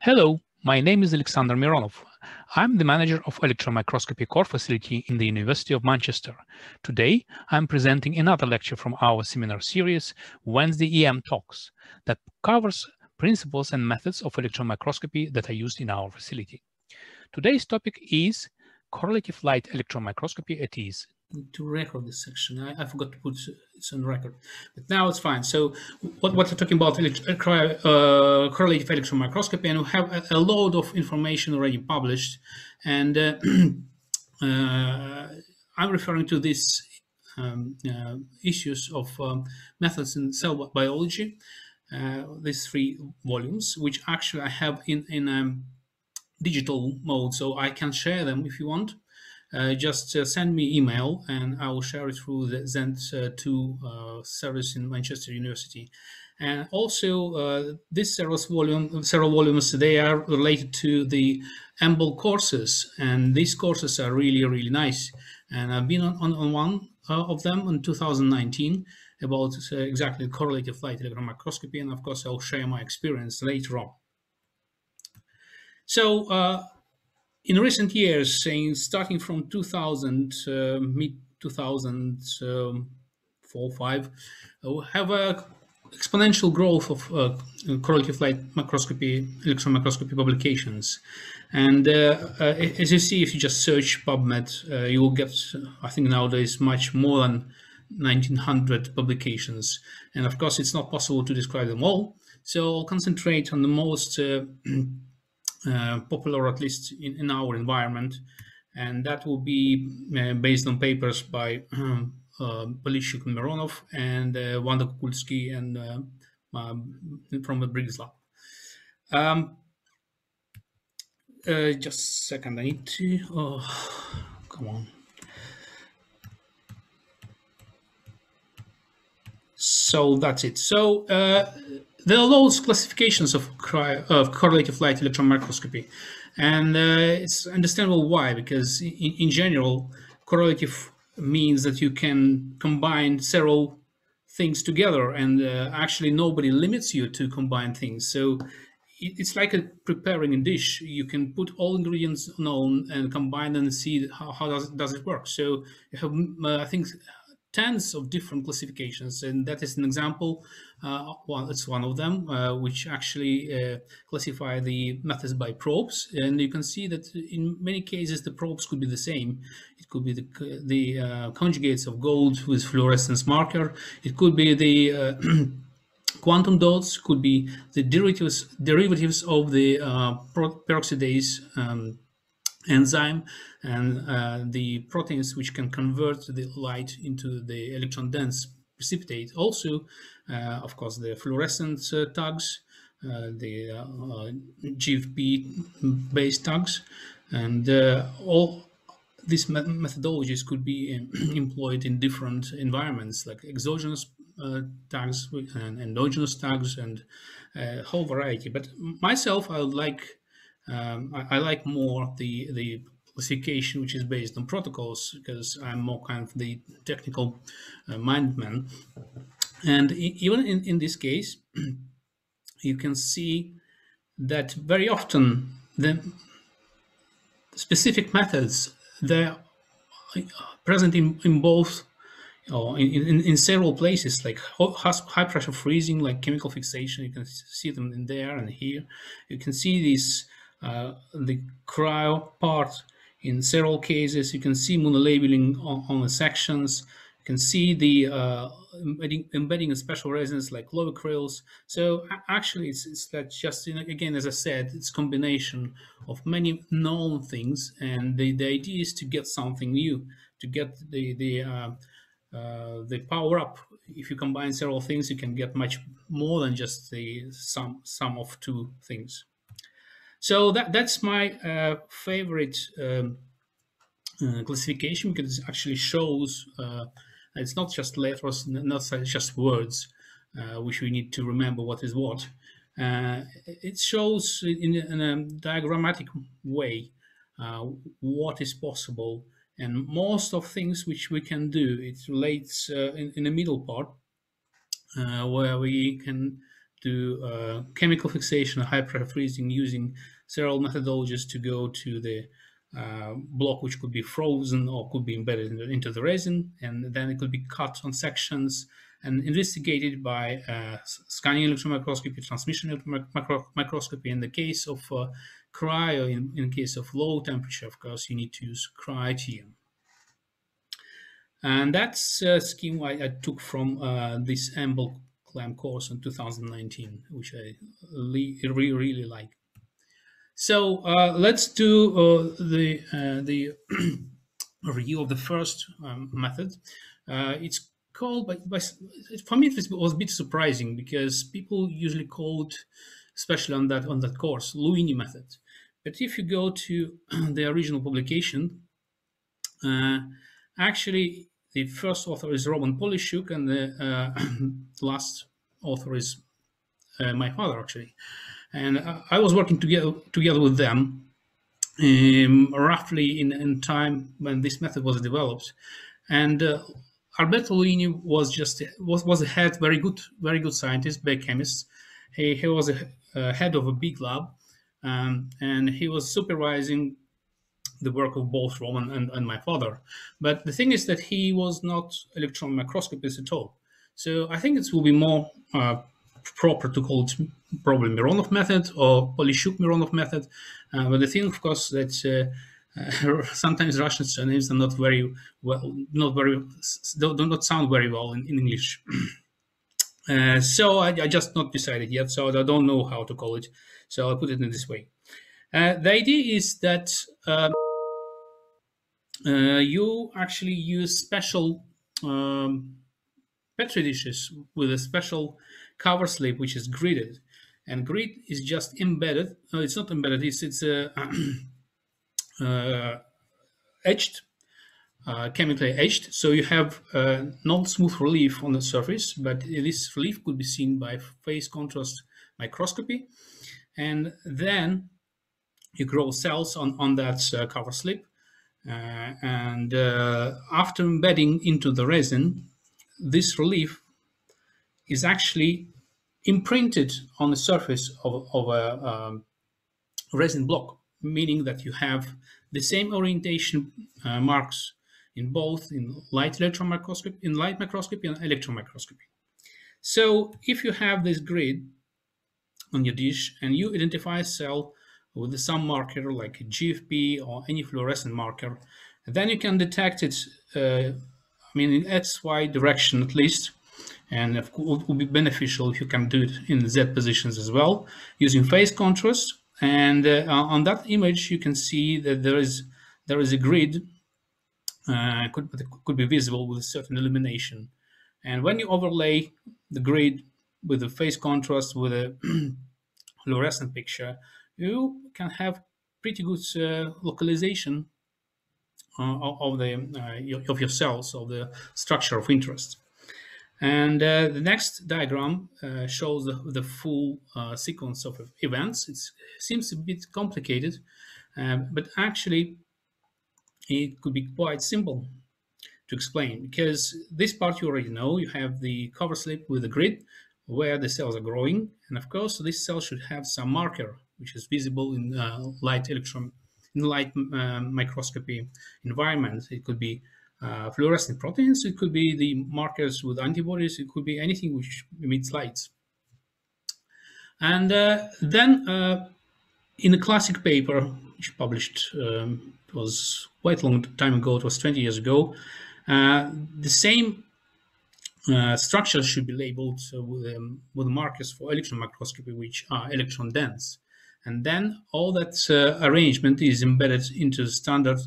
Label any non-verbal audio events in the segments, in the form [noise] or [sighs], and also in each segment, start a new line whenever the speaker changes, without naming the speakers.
Hello, my name is Alexander Mironov. I'm the manager of electron microscopy core facility in the University of Manchester. Today, I'm presenting another lecture from our seminar series, Wednesday EM Talks, that covers principles and methods of electron microscopy that are used in our facility. Today's topic is correlative light electron microscopy at ease
to record this section. I, I, forgot to put it on record, but now it's fine. So what, what we're talking about uh, correlative electron microscopy, and we have a, a load of information already published. And uh, [clears throat] uh, I'm referring to these um, uh, issues of um, methods in cell biology, uh, these three volumes, which actually I have in, in um, digital mode, so I can share them if you want uh, just uh, send me email and I will share it through the ZendTo uh, service in Manchester University. And also, uh, this several, volume, several volumes, they are related to the EMBL courses. And these courses are really, really nice. And I've been on, on, on one uh, of them in 2019 about uh, exactly correlative light electron microscopy. And of course, I'll share my experience later on. So in recent years, saying starting from 2000, uh, mid 2004, 5, uh, we have a exponential growth of uh, correlative light microscopy, electron microscopy publications. And uh, uh, as you see, if you just search PubMed, uh, you will get, I think nowadays, much more than 1900 publications. And of course, it's not possible to describe them all. So I'll concentrate on the most uh, [clears throat] popular, at least in, in, our environment. And that will be uh, based on papers by [clears throat] um, uh, and Mironov and uh, Wanda Kukulski and uh, um, from the Briggs Lab. Um, uh, just a second, I need to, oh, [sighs] come on. So that's it. So uh, there are those classifications of, of correlative light electron microscopy. And uh, it's understandable why, because in, in, general, correlative means that you can combine several things together and uh, actually nobody limits you to combine things. So it's like a preparing a dish. You can put all ingredients known and combine and see how, how does, does it work. So you have, uh, I think, tens of different classifications, and that is an example. Uh, well, it's one of them, uh, which actually uh, classify the methods by probes, and you can see that in many cases the probes could be the same. It could be the the uh, conjugates of gold with fluorescence marker. It could be the uh, [clears throat] quantum dots. Could be the derivatives derivatives of the uh, peroxidase. Um, enzyme and uh, the proteins which can convert the light into the electron dense precipitate. Also, uh, of course, the fluorescent uh, tags, uh, the uh, GFP based tags, and uh, all these methodologies could be [clears throat] employed in different environments like exogenous uh, tags and endogenous tags and a whole variety. But myself, I would like um, I, I, like more the the classification which is based on protocols because I'm more kind of the technical uh, mind man. And even in, in this case, [clears throat] you can see that very often the specific methods they're present in, in both or in, in, in, several places like high pressure freezing like chemical fixation you can see them in there and here you can see these uh, the cryo part in several cases. You can see monolabeling on, on the sections. You can see the uh, embedding, embedding a special resins like Lowicryls. So actually, it's, it's that just, you know, again, as I said, it's combination of many known things. And the, the idea is to get something new, to get the, the, uh, uh, the power up. If you combine several things, you can get much more than just the sum, sum of two things. So that that's my uh, favorite um, uh, classification because it actually shows uh, it's not just letters, not just words, uh, which we need to remember what is what. Uh, it shows in, in, a diagrammatic way uh, what is possible and most of things which we can do. It relates in, in the middle part where we can do uh, chemical fixation, high pressure freezing using several methodologies to go to the uh, block which could be frozen or could be embedded in, into the resin, and then it could be cut on sections and investigated by uh, scanning electron microscopy, transmission electron micro microscopy. In the case of uh, cryo, in, in case of low temperature, of course, you need to use cryo-TM. And that's a scheme I, I took from uh, this EMBL CLEM course in 2019, which I really, really like. So uh, let's do uh, the uh, the [clears throat] review of the first um, method. Uh, it's called, by, by, for me, it was, it was, a bit surprising because people usually call it, especially on that on that course, Luini method. But if you go to [clears throat] the original publication, uh, actually the first author is Roman Polishchuk, and the uh, [clears throat] last author is my father, actually and I was working together together with them um, roughly in, in time when this method was developed, and uh, Alberto Luini was just was was a head very good very good scientist, biochemist. He he was a, a head of a big lab, um, and he was supervising the work of both Roman and, and my father. But the thing is that he was not electron microscopist at all. So I think it will be more uh, proper to call it probably Mironov method or Polishchuk-Mironov method. Uh, but the thing, of course, that uh, [laughs] sometimes Russian surnames are not very well, not very, do, not sound very well in, in English. [clears throat] Uh, so I, I, just not decided yet, so I don't know how to call it. So I'll put it in this way. Uh, the idea is that um, uh, you actually use special um, petri dishes with a special cover slip which is gridded and grid is just embedded no it's not embedded it's it's uh, [clears throat] uh, etched uh, chemically etched. So you have uh, non-smooth relief on the surface but this relief could be seen by phase contrast microscopy. And then you grow cells on, on that uh, cover slip uh, and after embedding into the resin this relief is actually imprinted on the surface of, of a um, resin block, meaning that you have the same orientation uh, marks in both in light electron microscopy, in light microscopy and electron microscopy. So if you have this grid on your dish and you identify a cell with some marker like GFP or any fluorescent marker, then you can detect it, uh, I mean, in XY direction at least, and it would be beneficial if you can do it in Z positions as well using phase contrast. And uh, on that image, you can see that there is there is a grid uh, could could be visible with a certain illumination. And when you overlay the grid with the phase contrast with a [clears throat] fluorescent picture, you can have pretty good uh, localization uh, of the uh, of your cells of the structure of interest. And uh, the next diagram uh, shows the, the full uh, sequence of events. It seems a bit complicated, um, but actually it could be quite simple to explain because this part you already know. You have the cover slip with the grid where the cells are growing. And of course, this cell should have some marker, which is visible in uh, light electron, in light um, microscopy environment. It could be uh, fluorescent proteins. It could be the markers with antibodies. It could be anything which emits lights. And uh, then uh, in a classic paper, which published um, was quite a long time ago, it was 20 years ago, uh, the same uh, structure should be labeled with, um, with markers for electron microscopy, which are electron dense. And then all that uh, arrangement is embedded into the standard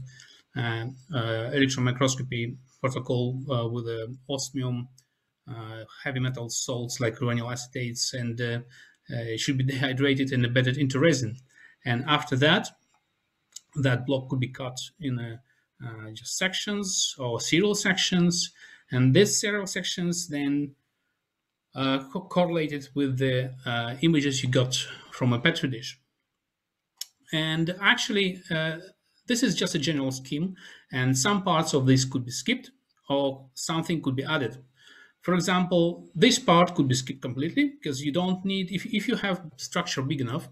uh, electron microscopy protocol uh, with osmium, uh, heavy metal salts like uranyl acetates, and it should be [laughs] dehydrated and embedded into resin. And after that, that block could be cut in a, uh, just sections or serial sections. And these serial sections then uh, co correlated with the uh, images you got from a Petri dish. And actually, this is just a general scheme, and some parts of this could be skipped or something could be added. for example, this part could be skipped completely because you don't need, if, if you have structure big enough,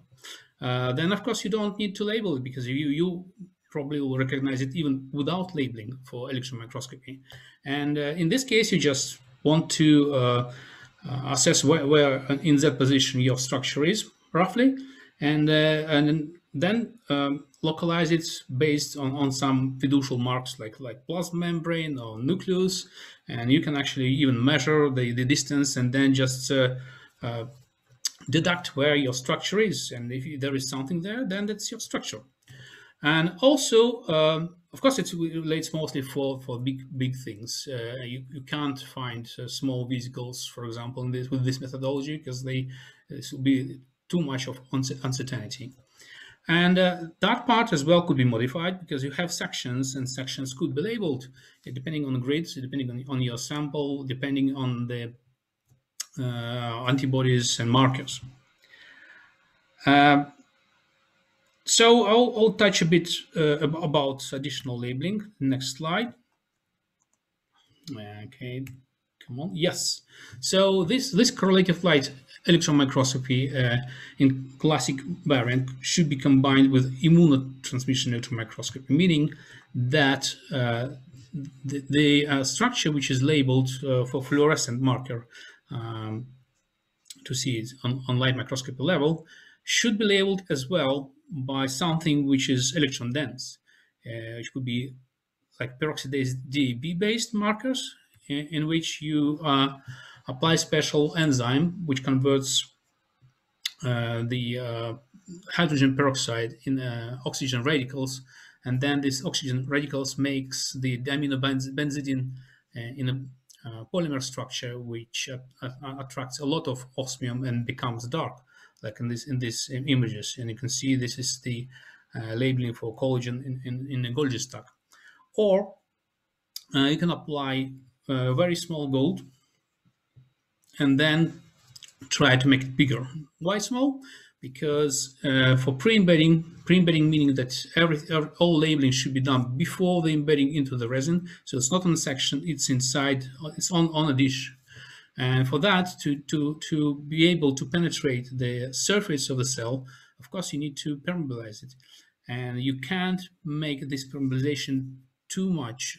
uh, then of course you don't need to label it because you, you probably will recognize it even without labeling for electron microscopy. And uh, in this case, you just want to uh, uh assess where, where, in that position your structure is roughly, and, uh, and then um, localize it based on, on some fiducial marks like, like plasma membrane or nucleus. And you can actually even measure the, the distance and then just uh, uh, deduct where your structure is. And if there is something there, then that's your structure. And also, um, of course, it relates mostly for, for big big things. Uh, you, you can't find uh, small vesicles, for example, in this, with this methodology because they this will be too much of uncertainty. And uh, that part as well could be modified because you have sections and sections could be labeled depending on the grids, depending on, on your sample, depending on the uh, antibodies and markers. Uh, so I'll, I'll, touch a bit uh, about additional labeling. Next slide. Okay, come on. Yes. So this this correlative light electron microscopy uh, in classic variant should be combined with immunotransmission electron microscopy, meaning that uh, the, the uh, structure which is labeled uh, for fluorescent marker um, to see it on, on light microscopy level should be labeled as well by something which is electron dense, uh, which could be like peroxidase DAB based markers in, in which you uh, apply special enzyme which converts uh, the uh, hydrogen peroxide in uh, oxygen radicals. And then this oxygen radicals makes the diaminobenzidine uh, in a uh, polymer structure which uh, attracts a lot of osmium and becomes dark like in this in these images. And you can see this is the labeling for collagen in, in, in a Golgi stack. Or you can apply very small gold and then try to make it bigger. Why small? Because uh, for pre-embedding, pre-embedding meaning that every, all labeling should be done before the embedding into the resin. So it's not on a section, it's inside, it's on, on a dish. And for that, to, to, to be able to penetrate the surface of the cell, of course, you need to permeabilize it. And you can't make this permeabilization too much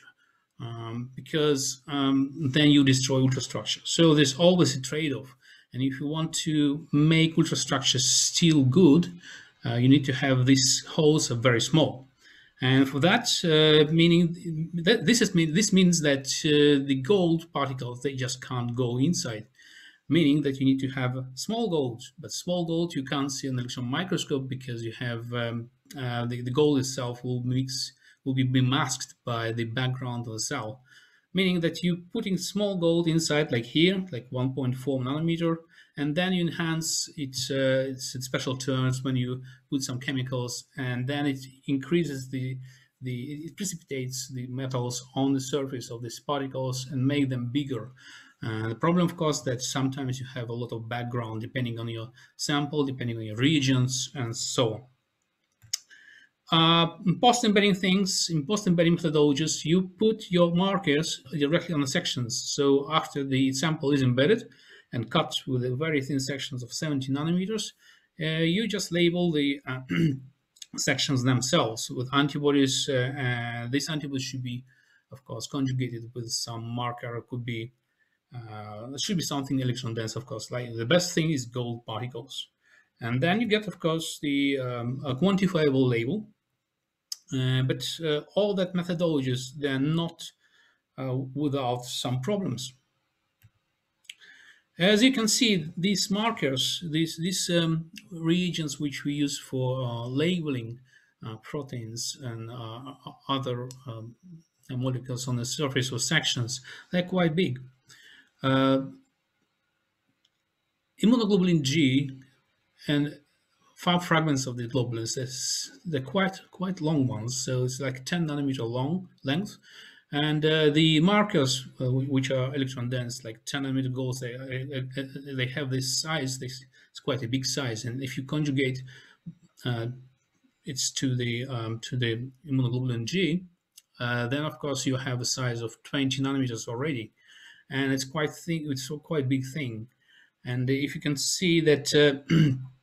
um, because um, then you destroy ultrastructure. So there's always a trade-off. And if you want to make ultrastructure still good, uh, you need to have these holes are very small. And for that, uh, meaning that this is this means that uh, the gold particles they just can't go inside, meaning that you need to have small gold. But small gold you can't see on the electron microscope because you have um, uh, the the gold itself will mix will be masked by the background of the cell, meaning that you putting small gold inside, like here, like 1.4 nanometer, and then you enhance its, uh, its, its special terms when you put some chemicals, and then it increases the the it precipitates the metals on the surface of these particles and make them bigger. Uh, the problem, of course, that sometimes you have a lot of background depending on your sample, depending on your regions, and so on. Uh, post-embedding things, in post-embedding methodologies, you put your markers directly on the sections. So after the sample is embedded and cut with very thin sections of 70 nanometers, uh, you just label the uh, [clears throat] sections themselves with antibodies. Uh, these antibodies should be, of course, conjugated with some marker. It could be, uh, it should be something electron dense, of course. Like the best thing is gold particles. And then you get, of course, the um, a quantifiable label uh, but uh, all that methodologies, they're not uh, without some problems. As you can see, these markers, these, these um, regions which we use for uh, labeling uh, proteins and uh, other um, molecules on the surface or sections, they're quite big. immunoglobulin G and five fragments of the globulins. they're quite quite long ones, so it's like 10 nanometer long length. And uh, the markers, uh, which are electron dense, like 10 nanometer golds, they, they have this size. This, it's quite a big size. And if you conjugate uh, it's to the um, to the immunoglobulin G, uh, then of course you have a size of 20 nanometers already. and it's quite thing. It's a quite big thing, and if you can see that. Uh, [clears throat]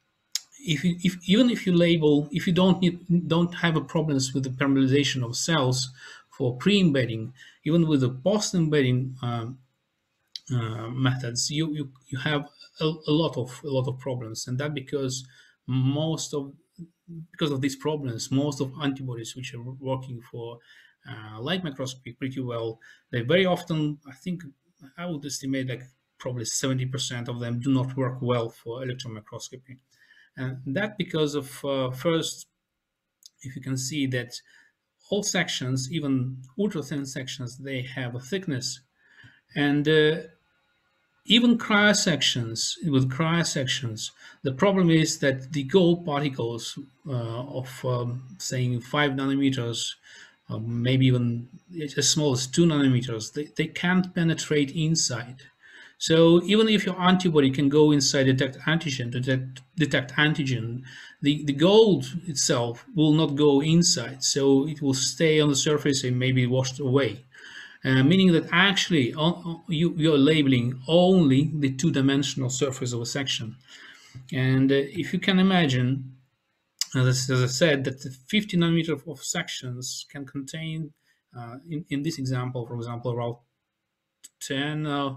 if, you, if even if you label, if you don't need, don't have a problems with the permeabilization of cells for pre-embedding, even with the post-embedding um, uh, methods, you, you you have a, a, lot of a lot of problems, and that because most of because of these problems, most of antibodies which are working for uh, light microscopy pretty well, they very often, I think, I would estimate like probably 70% of them do not work well for electron microscopy. And that because of uh, first, if you can see that all sections, even ultra thin sections, they have a thickness. And uh, even cryo sections, with cryo sections, the problem is that the gold particles uh, of, um, saying, five nanometers, uh, maybe even as small as two nanometers, they, they can't penetrate inside. So even if your antibody can go inside detect antigen, detect, detect antigen, the, the gold itself will not go inside. So it will stay on the surface and maybe washed away. Uh, meaning that actually uh, you, you're labeling only the two-dimensional surface of a section. And uh, if you can imagine, as, as, I said, that the 50 nanometer of, of sections can contain, uh, in, in this example, for example, around 10 uh,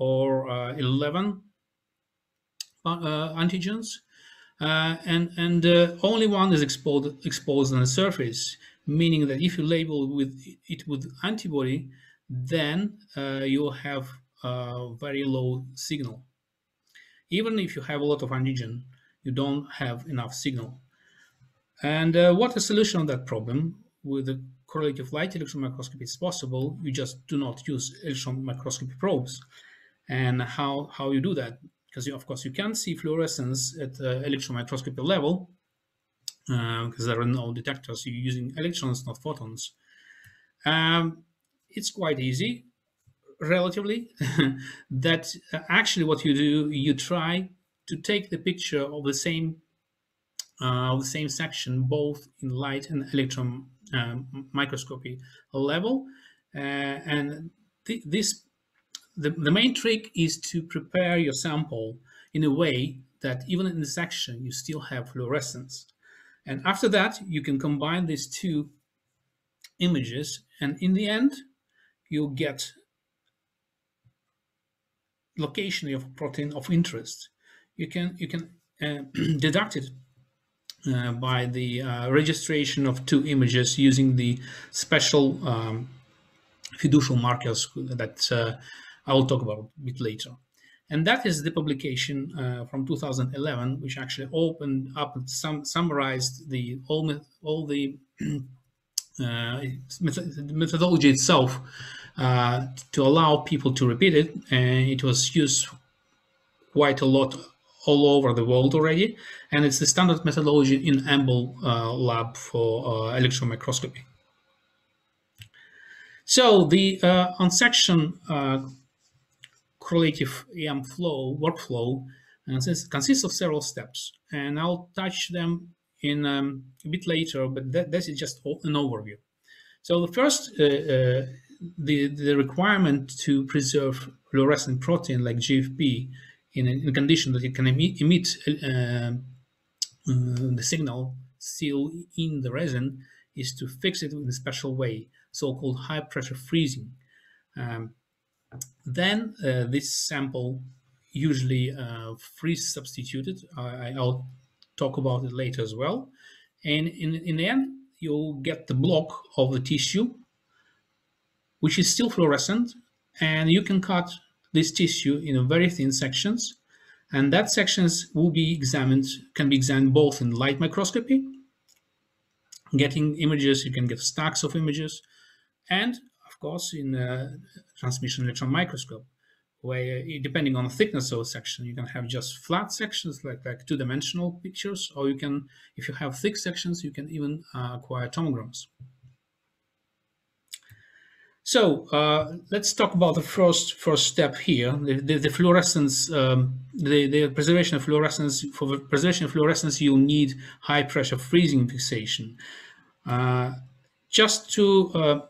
or uh, 11 antigens, and, and only one is exposed, exposed on the surface meaning that if you label with it with antibody, then uh, you'll have a very low signal. Even if you have a lot of antigen, you don't have enough signal. And uh, what the solution of that problem with the correlative light electron microscopy is possible, you just do not use electron microscopy probes. And how, how you do that? Because of course you can see fluorescence at uh, electron microscopy level, because uh, there are no detectors. You're using electrons, not photons. Um, it's quite easy, relatively. [laughs] that uh, actually what you do, you try to take the picture of the same uh, the same section, both in light and electron um, microscopy level, uh, and th this the, the main trick is to prepare your sample in a way that even in the section you still have fluorescence. And after that, you can combine these two images, and in the end, you'll get location of protein of interest. You can you can uh, [clears throat] deduct it uh, by the uh, registration of two images using the special um, fiducial markers that uh, I will talk about a bit later. And that is the publication uh, from 2011, which actually opened up summarized the all, all the [clears throat] uh, methodology itself uh, to allow people to repeat it. And it was used quite a lot all over the world already. And it's the standard methodology in EMBL uh, lab for uh, electron microscopy. So the uh, on section correlative EM flow workflow and this consists of several steps, and I'll touch them in um, a bit later, but that, this is just an overview. So the first, uh, uh, the, the requirement to preserve fluorescent protein like GFP in a, in a condition that it can emit, emit uh, uh, the signal still in the resin is to fix it in a special way, so-called high pressure freezing. Um, then uh, this sample usually uh, freeze substituted. I, will talk about it later as well. And in, in the end, you'll get the block of the tissue, which is still fluorescent, and you can cut this tissue in very thin sections. And that sections will be examined, can be examined both in light microscopy, getting images, you can get stacks of images, and of course, in a transmission electron microscope, where depending on the thickness of a section, you can have just flat sections like, like two-dimensional pictures, or you can, if you have thick sections, you can even uh, acquire tomograms. So uh, let's talk about the first first step here, the, the, the fluorescence, um, the, the preservation of fluorescence. For the preservation of fluorescence, you'll need high pressure freezing fixation. Uh, just to uh,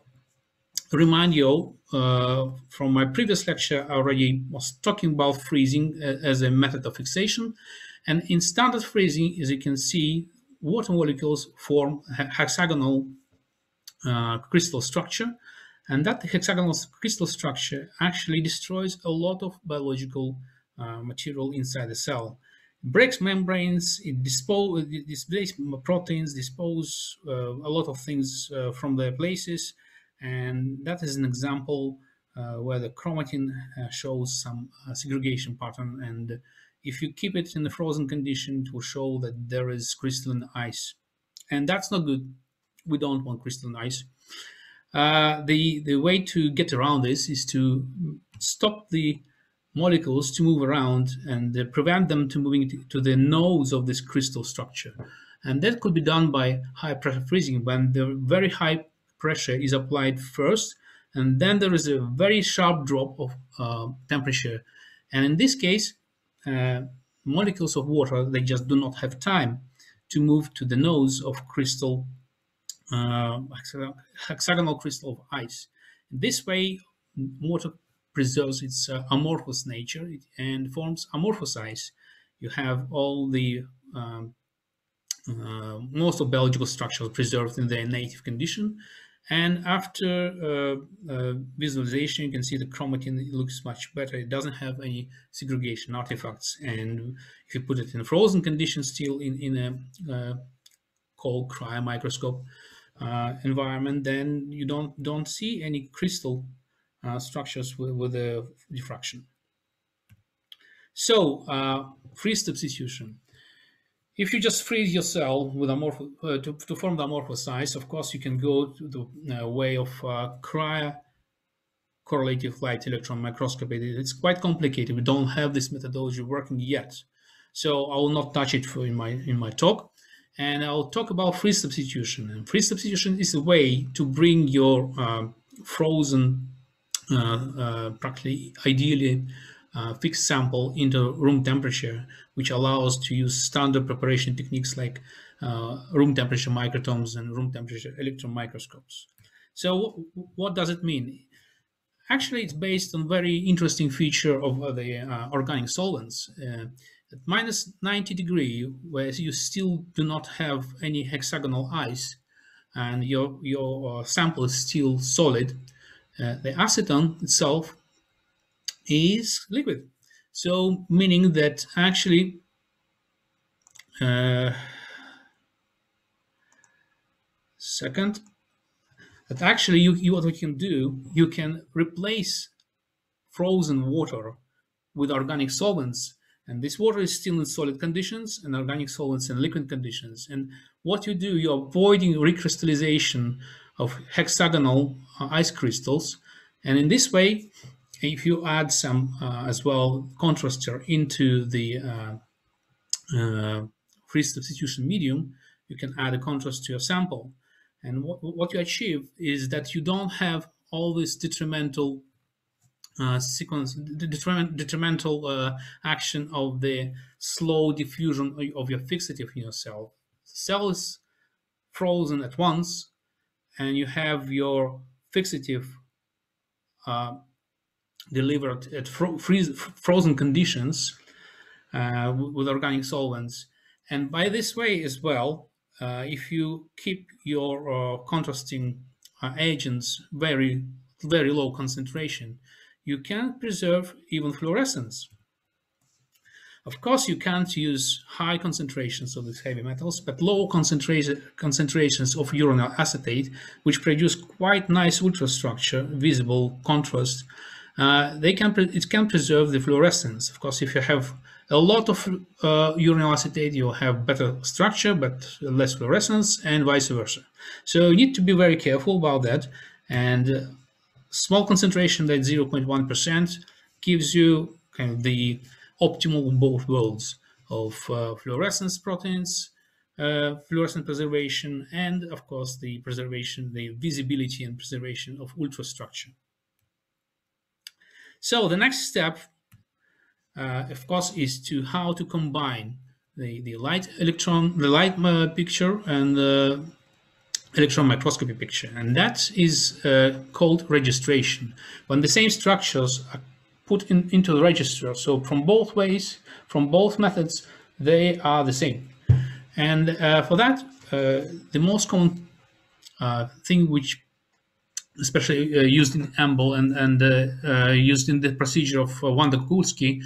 remind you uh, from my previous lecture, I already was talking about freezing uh, as a method of fixation. And in standard freezing, as you can see, water molecules form hexagonal uh, crystal structure. And that hexagonal crystal structure actually destroys a lot of biological uh, material inside the cell. It breaks membranes, it, dispose, it displays proteins, dispose uh, a lot of things uh, from their places. And that is an example uh, where the chromatin uh, shows some segregation pattern and if you keep it in the frozen condition, it will show that there is crystalline ice. And that's not good. We don't want crystalline ice. Uh, the, the way to get around this is to stop the molecules to move around and uh, prevent them to moving to, to the nodes of this crystal structure. And that could be done by high pressure freezing when the very high pressure is applied first, and then there is a very sharp drop of uh, temperature. And in this case, uh, molecules of water, they just do not have time to move to the nodes of crystal, uh, hexagonal crystal of ice. This way, water preserves its uh, amorphous nature and forms amorphous ice. You have all the um, uh, most of biological structures preserved in their native condition, and after uh, uh, visualization, you can see the chromatin looks much better. It doesn't have any segregation artifacts. And if you put it in frozen conditions, still in, in a uh, cold cryo microscope environment, then you don't, don't see any crystal uh, structures with, with a diffraction. So, uh, freeze substitution. If you just freeze your cell with amorph uh, to, to form the amorphous ice, of course, you can go to the uh, way of uh, cryo correlative light electron microscopy. It's quite complicated. We don't have this methodology working yet. So I will not touch it for in my in my talk. And I'll talk about free substitution. And freeze substitution is a way to bring your uh, frozen, uh, uh, practically ideally uh, fixed sample into room temperature, which allows to use standard preparation techniques like uh, room temperature microtomes and room temperature electron microscopes. So what does it mean? Actually, it's based on very interesting feature of uh, the uh, organic solvents. Uh, at minus 90 degree, where you still do not have any hexagonal ice, and your, your uh, sample is still solid, the acetone itself is liquid. So meaning that actually uh, second that actually you, you what we can do you can replace frozen water with organic solvents. And this water is still in solid conditions and organic solvents in liquid conditions. And what you do you're avoiding recrystallization of hexagonal uh, ice crystals. And in this way if you add some uh, as well contrastor into the uh, uh, freeze substitution medium, you can add a contrast to your sample. And what, what you achieve is that you don't have all this detrimental uh, sequence, detriment, detrimental uh, action of the slow diffusion of your fixative in your cell. The cell is frozen at once, and you have your fixative uh, delivered at fro freeze, frozen conditions uh, with organic solvents. And by this way as well, uh, if you keep your uh, contrasting uh, agents very, very low concentration, you can preserve even fluorescence. Of course, you can't use high concentrations of these heavy metals, but low concentration, concentrations of uranyl acetate, which produce quite nice ultrastructure, visible contrast, uh, they can it can preserve the fluorescence. Of course, if you have a lot of uh, uranyl acetate, you'll have better structure but less fluorescence, and vice versa. So you need to be very careful about that. And small concentration, that 0.1%, gives you kind of the optimal both worlds of uh, fluorescence proteins, uh, fluorescent preservation, and of course the preservation, the visibility and preservation of ultrastructure. So the next step, uh, of course, is to how to combine the, the light electron, the light uh, picture and the electron microscopy picture, and that is uh, called registration. When the same structures are put in, into the register, so from both ways, from both methods, they are the same. And uh, for that, uh, the most common uh, thing which especially uh, used in EMBL and, and uh, used in the procedure of Wanda Kukulski,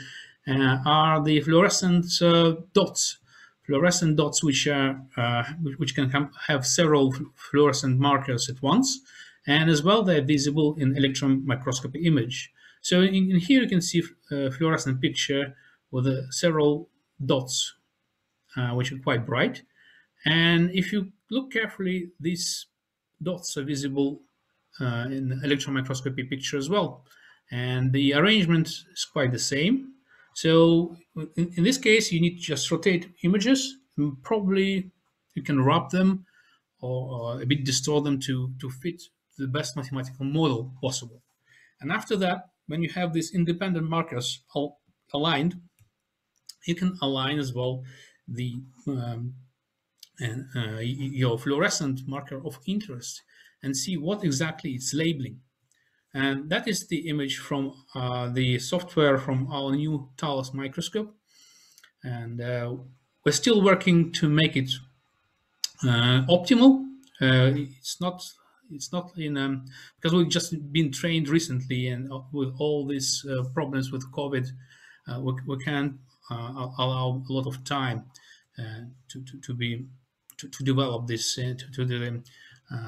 are the fluorescent dots. Fluorescent dots which are uh, which can have several fluorescent markers at once and as well they're visible in electron microscopy image. So in, in here you can see a uh, fluorescent picture with uh, several dots uh, which are quite bright. And if you look carefully these dots are visible uh, in electron microscopy picture as well and the arrangement is quite the same so in, in, this case, you need to just rotate images. And probably you can wrap them or, or, a bit distort them to, to fit the best mathematical model possible. And after that, when you have these independent markers all aligned, you can align as well the um, and, uh, your fluorescent marker of interest and see what exactly it's labeling. And that is the image from uh, the software from our new Talos microscope. And uh, we're still working to make it uh, optimal. Uh, it's not it's not in um, because we've just been trained recently and uh, with all these uh, problems with COVID, we, we can't allow a lot of time to, to, to be to, to develop this to, to the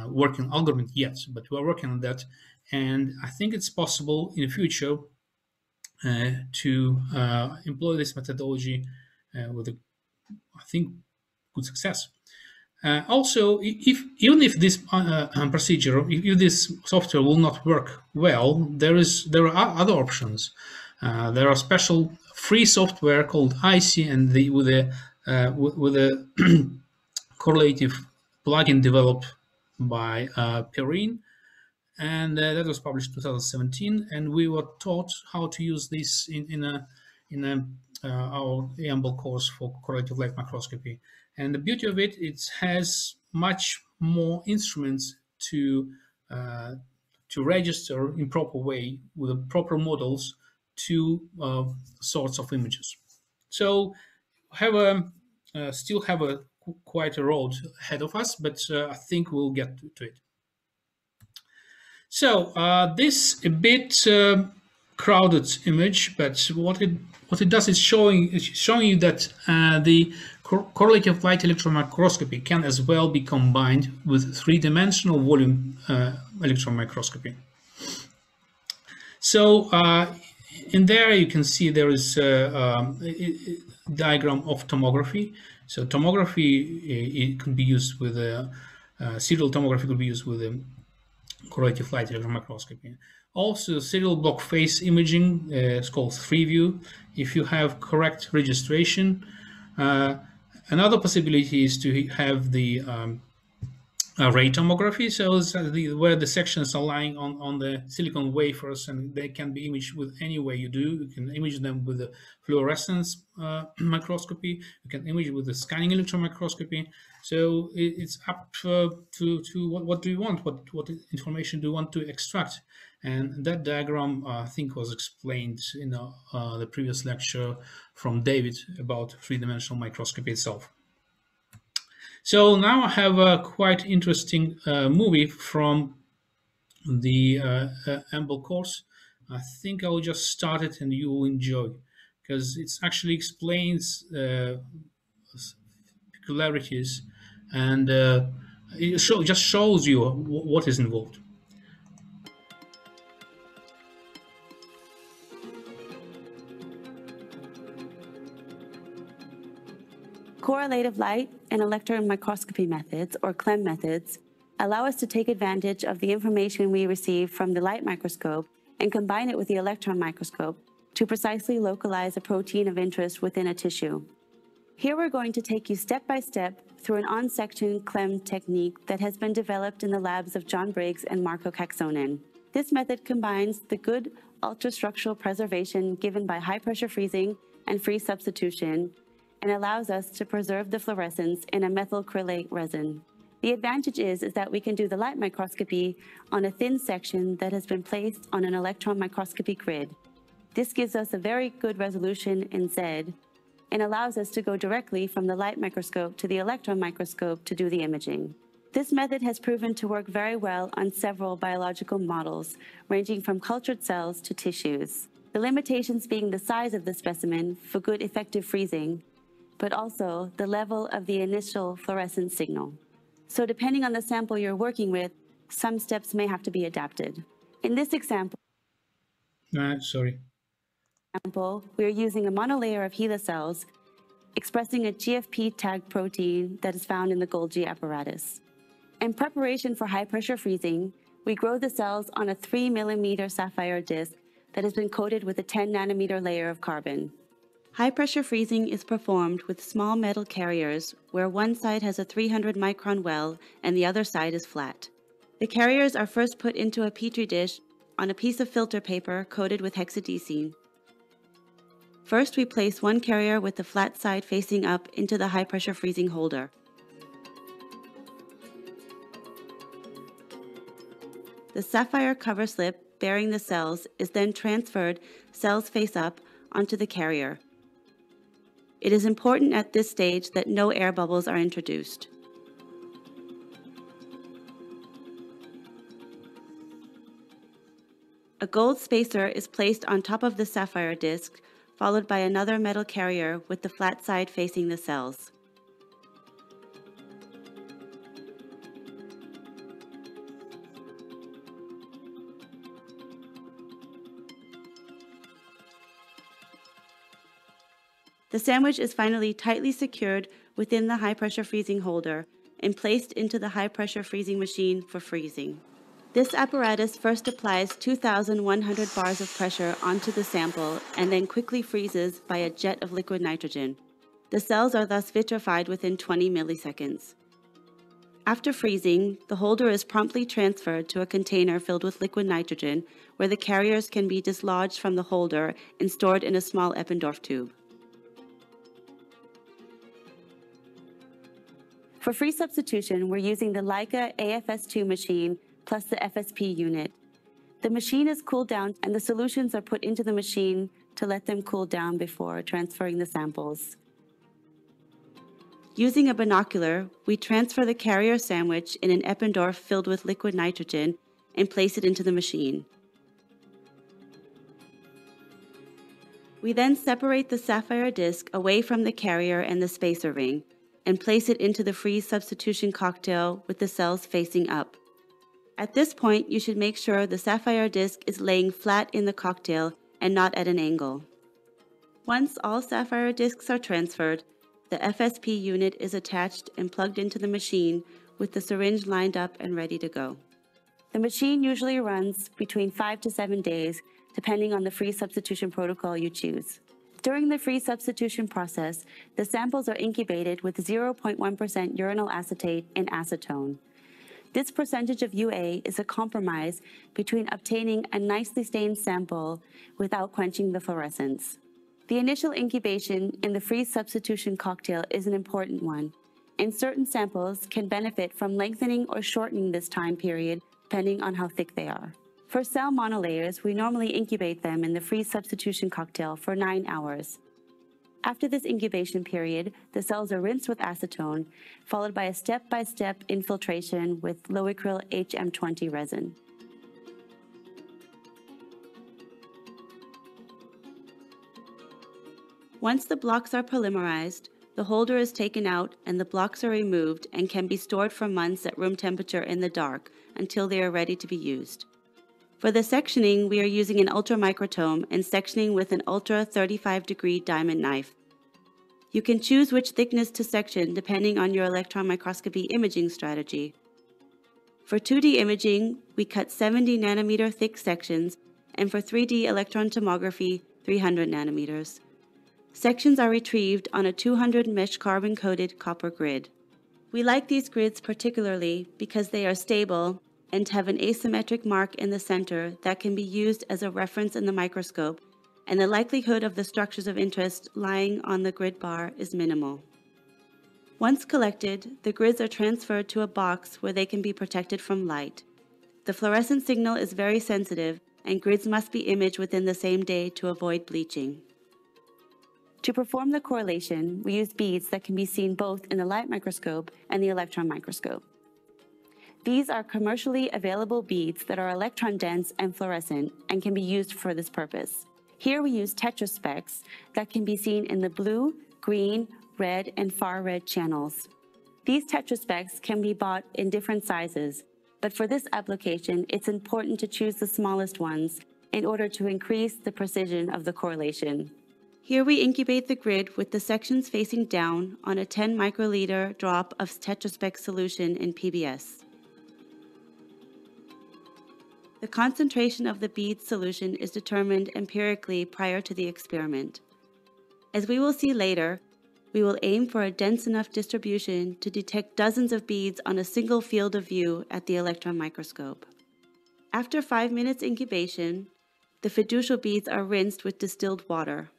working algorithm yet, but we're working on that and I think it's possible in the future uh, to uh, employ this methodology uh, with, a, I think, good success. Uh, also, if even if this uh, uh, procedure, if, if, this software will not work well, there is there are other options. there are special free software called Icy and the, with a with, with a [clears throat] correlative plugin developed by Perrine. And uh, that was published 2017 and we were taught how to use this in, in a in a uh, our EMBL course for correlative light microscopy. And the beauty of it it has much more instruments to uh, to register in proper way with proper models two uh, sorts of images. So have a uh, still have a quite a road ahead of us but uh, I think we'll get to it so uh, this a bit uh, crowded image, but what it what it does is showing is showing you that uh, the cor correlative light electron microscopy can as well be combined with three-dimensional volume uh, electron microscopy. So uh, in there you can see there is a, um, a, diagram of tomography. So tomography it can be used with a uh, serial tomography could be used with a correlative light electron microscopy. Also, serial block face imaging uh, is called 3View. If you have correct registration, uh, another possibility is to have the um, array tomography, so the, where the sections are lying on, on the silicon wafers and they can be imaged with any way you do. You can image them with the fluorescence uh, [clears throat] microscopy, you can image with the scanning electron microscopy. So it, it's up uh, to, to what, what do you want, what, what information do you want to extract. And that diagram, uh, I think, was explained in uh, the previous lecture from David about three-dimensional microscopy itself. So now I have a quite interesting uh, movie from the uh, uh, EMBL course. I think I'll just start it and you will enjoy because it actually explains uh, peculiarities and uh, it show, just shows you what is involved.
Correlative light and electron microscopy methods, or CLEM methods, allow us to take advantage of the information we receive from the light microscope and combine it with the electron microscope to precisely localize a protein of interest within a tissue. Here we're going to take you step by step through an on-section CLEM technique that has been developed in the labs of John Briggs and Marco Kaksonen. This method combines the good ultrastructural preservation given by high-pressure freezing and free substitution and allows us to preserve the fluorescence in a methacrylate resin. The advantage is, is that we can do the light microscopy on a thin section that has been placed on an electron microscopy grid. This gives us a very good resolution in Z and allows us to go directly from the light microscope to the electron microscope to do the imaging. This method has proven to work very well on several biological models, ranging from cultured cells to tissues. The limitations being the size of the specimen for good effective freezing, but also the level of the initial fluorescence signal. So depending on the sample you're working with, some steps may have to be adapted. In this example,
uh, sorry.
example, we are using a monolayer of HeLa cells expressing a GFP tagged protein that is found in the Golgi apparatus. In preparation for high pressure freezing, we grow the cells on a 3 millimeter sapphire disc that has been coated with a 10 nanometer layer of carbon. High pressure freezing is performed with small metal carriers where one side has a 300 micron well and the other side is flat. The carriers are first put into a petri dish on a piece of filter paper coated with hexadecene. First, we place one carrier with the flat side facing up into the high pressure freezing holder. The sapphire cover slip bearing the cells is then transferred cells face up onto the carrier. It is important at this stage that no air bubbles are introduced. A gold spacer is placed on top of the sapphire disc, followed by another metal carrier with the flat side facing the cells. The sandwich is finally tightly secured within the high pressure freezing holder and placed into the high pressure freezing machine for freezing. This apparatus first applies 2,100 bars of pressure onto the sample and then quickly freezes by a jet of liquid nitrogen. The cells are thus vitrified within 20 milliseconds. After freezing, the holder is promptly transferred to a container filled with liquid nitrogen where the carriers can be dislodged from the holder and stored in a small Eppendorf tube. For freeze substitution, we're using the Leica AFS2 machine plus the FSP unit. The machine is cooled down and the solutions are put into the machine to let them cool down before transferring the samples. Using a binocular, we transfer the carrier sandwich in an Eppendorf filled with liquid nitrogen and place it into the machine. We then separate the sapphire disc away from the carrier and the spacer ring and place it into the freeze substitution cocktail with the cells facing up. At this point, you should make sure the sapphire disc is laying flat in the cocktail and not at an angle. Once all sapphire discs are transferred, the FSP unit is attached and plugged into the machine with the syringe lined up and ready to go. The machine usually runs between 5 to 7 days, depending on the freeze substitution protocol you choose. During the freeze substitution process, the samples are incubated with 0.1% uranyl acetate and acetone. This percentage of UA is a compromise between obtaining a nicely stained sample without quenching the fluorescence. The initial incubation in the freeze substitution cocktail is an important one, and certain samples can benefit from lengthening or shortening this time period depending on how thick they are. For cell monolayers, we normally incubate them in the freeze substitution cocktail for 9 hours. After this incubation period, the cells are rinsed with acetone, followed by a step-by-step -step infiltration with Lowicryl HM20 resin. Once the blocks are polymerized, the holder is taken out and the blocks are removed and can be stored for months at room temperature in the dark until they are ready to be used. For the sectioning, we are using an ultramicrotome and sectioning with an ultra 35 degree diamond knife. You can choose which thickness to section depending on your electron microscopy imaging strategy. For 2D imaging, we cut 70 nanometer thick sections, and for 3D electron tomography, 300 nanometers. Sections are retrieved on a 200 mesh carbon coated copper grid. We like these grids particularly because they are stable and have an asymmetric mark in the center that can be used as a reference in the microscope, and the likelihood of the structures of interest lying on the grid bar is minimal. Once collected, the grids are transferred to a box where they can be protected from light. The fluorescent signal is very sensitive and grids must be imaged within the same day to avoid bleaching. To perform the correlation, we use beads that can be seen both in the light microscope and the electron microscope. These are commercially available beads that are electron dense and fluorescent and can be used for this purpose. Here we use TetraSpecks that can be seen in the blue, green, red, and far red channels. These TetraSpecks can be bought in different sizes, but for this application, it's important to choose the smallest ones in order to increase the precision of the correlation. Here we incubate the grid with the sections facing down on a 10 microliter drop of TetraSpeck solution in PBS. The concentration of the bead solution is determined empirically prior to the experiment. As we will see later, we will aim for a dense enough distribution to detect dozens of beads on a single field of view at the electron microscope. After 5 minutes incubation, the fiducial beads are rinsed with distilled water.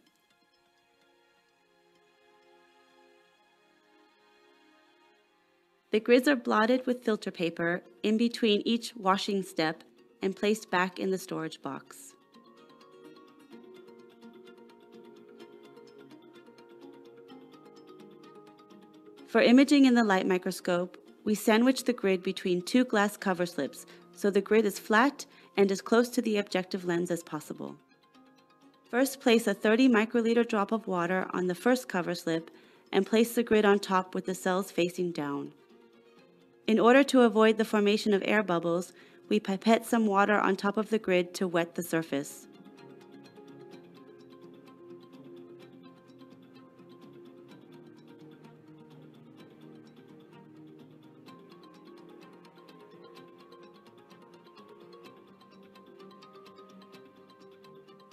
The grids are blotted with filter paper in between each washing step and placed back in the storage box. For imaging in the light microscope, we sandwich the grid between two glass cover slips so the grid is flat and as close to the objective lens as possible. First, place a 30 microliter drop of water on the first cover slip and place the grid on top with the cells facing down. In order to avoid the formation of air bubbles, we pipette some water on top of the grid to wet the surface.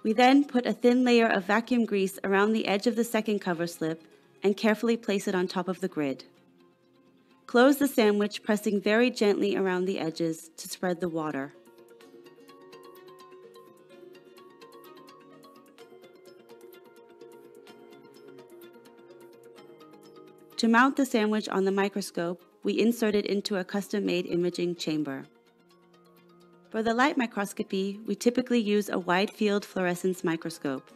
We then put a thin layer of vacuum grease around the edge of the second cover slip and carefully place it on top of the grid. Close the sandwich, pressing very gently around the edges to spread the water. To mount the sandwich on the microscope, we insert it into a custom-made imaging chamber. For the light microscopy, we typically use a wide-field fluorescence microscope.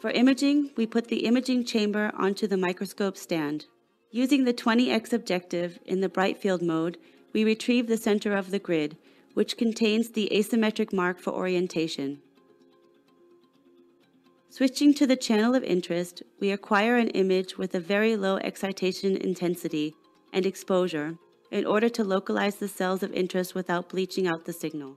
For imaging, we put the imaging chamber onto the microscope stand. Using the 20x objective in the bright field mode, we retrieve the center of the grid, which contains the asymmetric mark for orientation. Switching to the channel of interest, we acquire an image with a very low excitation intensity and exposure in order to localize the cells of interest without bleaching out the signal.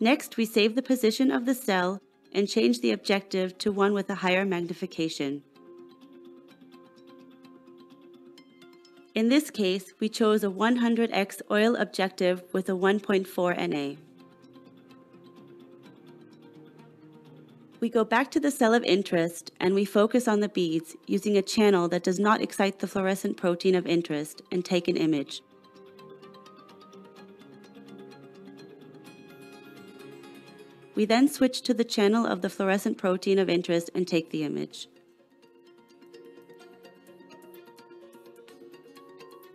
Next, we save the position of the cell and change the objective to one with a higher magnification. In this case, we chose a 100x oil objective with a 1.4 NA. We go back to the cell of interest and we focus on the beads using a channel that does not excite the fluorescent protein of interest and take an image. We then switch to the channel of the fluorescent protein of interest and take the image.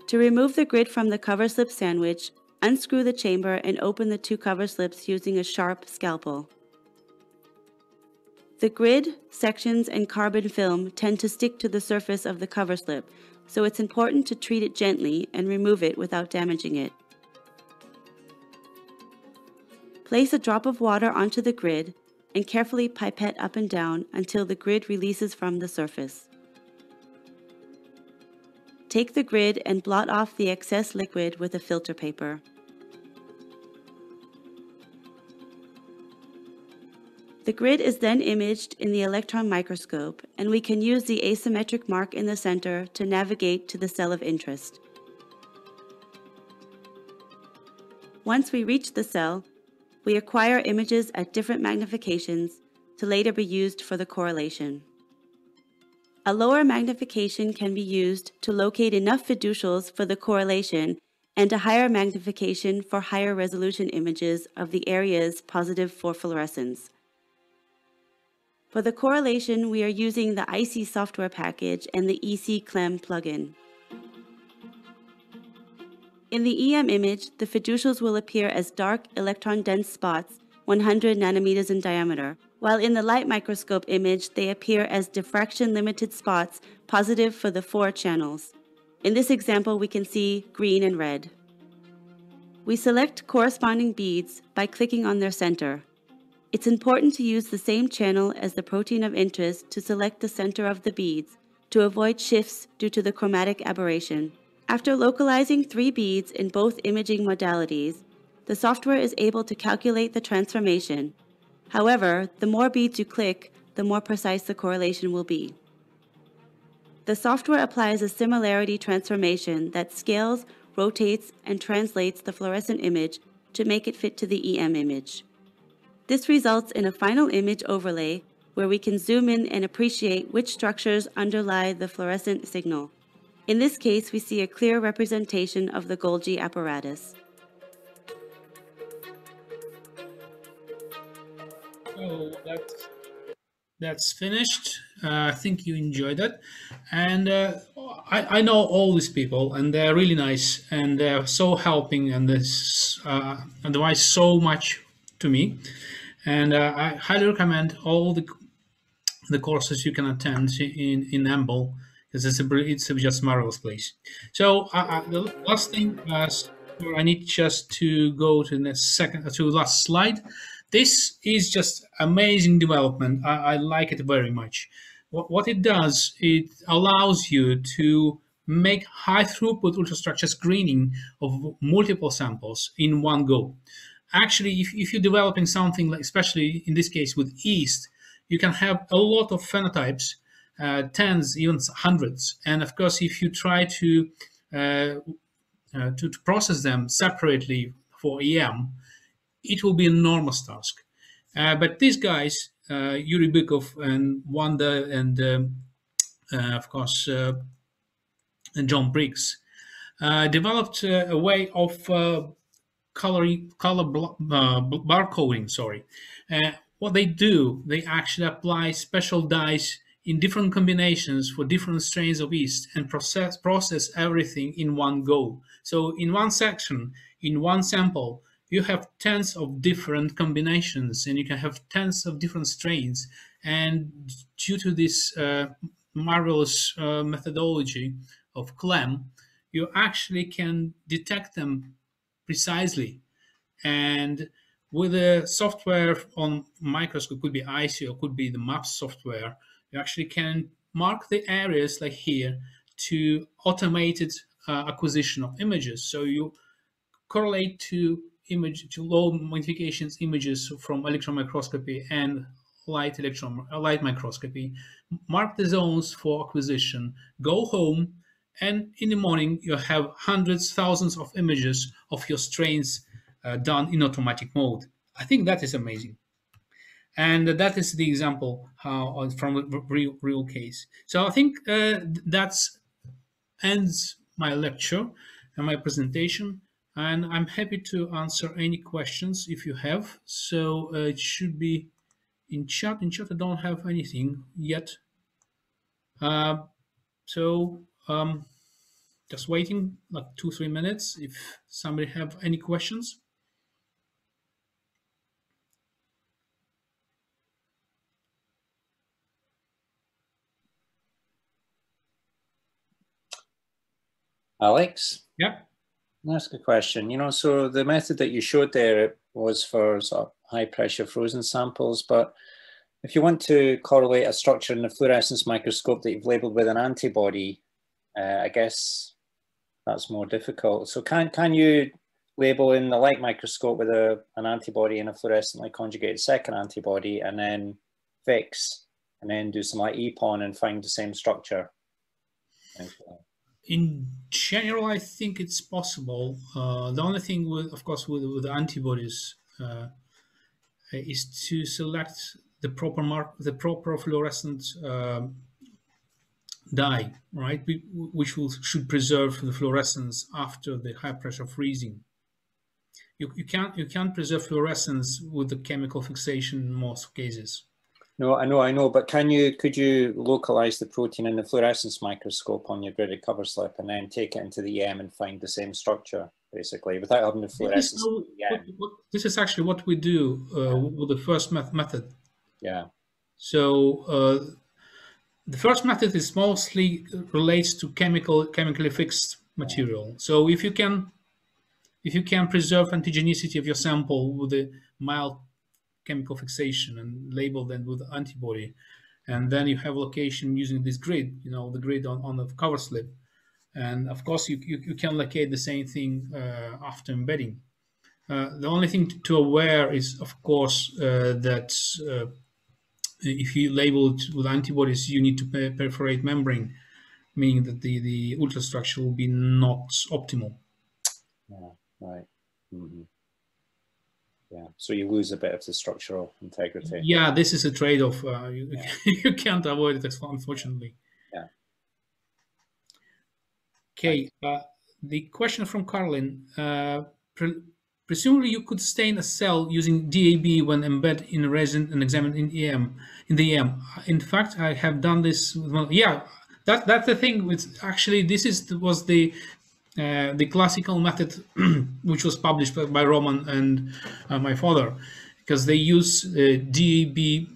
To remove the grid from the cover slip sandwich, unscrew the chamber and open the two cover slips using a sharp scalpel. The grid, sections, and carbon film tend to stick to the surface of the cover slip, so it's important to treat it gently and remove it without damaging it. Place a drop of water onto the grid and carefully pipette up and down until the grid releases from the surface. Take the grid and blot off the excess liquid with a filter paper. The grid is then imaged in the electron microscope, and we can use the asymmetric mark in the center to navigate to the cell of interest. Once we reach the cell, we acquire images at different magnifications to later be used for the correlation. A lower magnification can be used to locate enough fiducials for the correlation and a higher magnification for higher resolution images of the areas positive for fluorescence. For the correlation, we are using the Icy software package and the ec-CLEM plugin. In the EM image, the fiducials will appear as dark electron-dense spots 100 nanometers in diameter, while in the light microscope image, they appear as diffraction-limited spots positive for the four channels. In this example, we can see green and red. We select corresponding beads by clicking on their center. It's important to use the same channel as the protein of interest to select the center of the beads to avoid shifts due to the chromatic aberration. After localizing three beads in both imaging modalities, the software is able to calculate the transformation. However, the more beads you click, the more precise the correlation will be. The software applies a similarity transformation that scales, rotates, and translates the fluorescent image to make it fit to the EM image. This results in a final image overlay where we can zoom in and appreciate which structures underlie the fluorescent signal. In this case, we see a clear representation of the Golgi apparatus.
So that's, that's finished. Uh, I think you enjoyed it. And uh, I, I know all these people and they're really nice and they're so helping and this uh, advise so much to me. And uh, I highly recommend all the the courses you can attend in, in EMBL because it's a it's just marvelous place. So uh, uh, the last thing, uh, I need just to go to the second to the last slide. This is just amazing development. I, I like it very much. What, what it does, it allows you to make high throughput ultrastructure screening of multiple samples in one go. Actually, if, if you're developing something like, especially in this case with yeast, you can have a lot of phenotypes uh, tens, even hundreds. And of course, if you try to, uh, uh, to, to process them separately for EM, it will be an enormous task. Uh, but these guys, uh, Yuri Bykov and Wanda and um, uh, of course and John Briggs, developed a way of color color barcoding. Sorry, what they do, they actually apply special dyes in different combinations for different strains of yeast and process process everything in one go. So in one section, in one sample, you have tens of different combinations and you can have tens of different strains. And due to this uh, marvelous uh, methodology of CLEM, you actually can detect them precisely. And with the software on microscope, could be Icy or could be the MAPS software, you actually can mark the areas like here to automated uh, acquisition of images. So you correlate to image to low magnifications images from electron microscopy and light electron uh, light microscopy. Mark the zones for acquisition. Go home, and in the morning you have hundreds, thousands of images of your strains uh, done in automatic mode. I think that is amazing and that is the example how uh, from a real real case. So i think uh, that's ends my lecture and my presentation. And i'm happy to answer any questions if you have. So uh, it should be in chat. In chat i don't have anything yet. Uh, so um, just waiting like two three minutes if somebody have any questions
Alex?
Yeah.
Ask a question. You know, so the method that you showed there it was for sort of high pressure frozen samples, but if you want to correlate a structure in the fluorescence microscope that you've labeled with an antibody, uh, I guess that's more difficult. So can, can you label in the light microscope with a, an antibody and a fluorescently conjugated second antibody and then fix and then do some like EPON and find the same structure?
In general, I think it's possible. Uh, the only thing, with, of course, with, with antibodies uh, is to select the proper mark, the proper fluorescent um, dye, right? Which will, should preserve the fluorescence after the high pressure freezing. You, you can't you can't preserve fluorescence with the chemical fixation in most cases.
No, I know, I know, but can you, could you localize the protein in the fluorescence microscope on your gridded cover slip and then take it into the EM and find the same structure, basically, without having the fluorescence?
This is, what, what, this is actually what we do uh, with the first method.
Yeah.
So uh, the first method is mostly relates to chemical, chemically fixed material. So if you can, if you can preserve antigenicity of your sample with a mild chemical fixation and label them with antibody. And then you have location using this grid, you know, the grid on, on the cover slip. And of course, you, you, you can locate the same thing uh, after embedding. Uh, the only thing to aware is, of course, uh, that uh, if you label it with antibodies, you need to perforate membrane, meaning that the, the ultrastructure will be not optimal.
Yeah, right. Mm -hmm. Yeah, so you lose a bit of the structural integrity.
Yeah, this is a trade-off. Uh, you, yeah. [laughs] you can't avoid it, unfortunately.
Yeah.
Okay, uh, the question from Carlin. Uh, pre presumably, you could stain a cell using DAB when embedded in resin and examined in EM. In the EM, in fact, I have done this. Well, yeah, that that's the thing. With actually, this is was the uh, the classical method, [clears throat] which was published by, Roman and uh, my father, because they use uh, DAB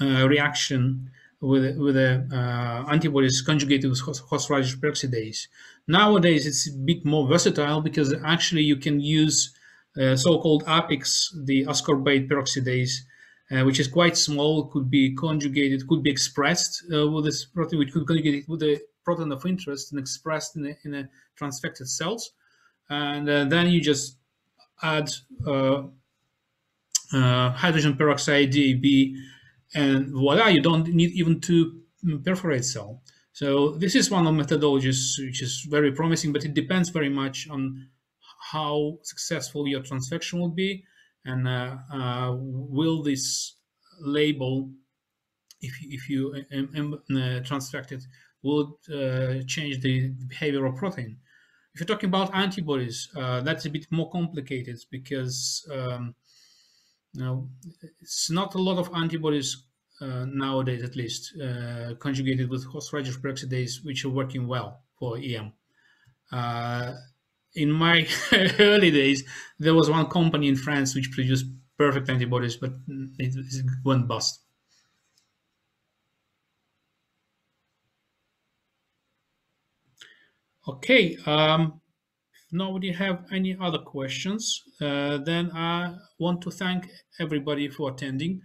uh, reaction with with uh, antibodies conjugated with phosphorylated peroxidase. Nowadays, it's a bit more versatile because actually you can use so-called APEX, the ascorbate peroxidase, uh, which is quite small, could be conjugated, could be expressed uh, with this protein, which could conjugate with the protein of interest and expressed in a, in a transfected cells. And uh, then you just add uh, uh, hydrogen peroxide, DAB, and voila, you don't need even to perforate cell. So this is one of methodologies which is very promising, but it depends very much on how successful your transfection will be and uh, uh, will this label, if, if you um, uh, transfect it, would uh, change the behavior of protein. If you're talking about antibodies, uh, that's a bit more complicated because um, you know, it's not a lot of antibodies uh, nowadays, at least, uh, conjugated with host phosphorylated peroxidase, which are working well for EM. Uh, in my [laughs] early days, there was one company in France which produced perfect antibodies, but it, it went bust. Okay, um, nobody have any other questions, uh, then I want to thank everybody for attending.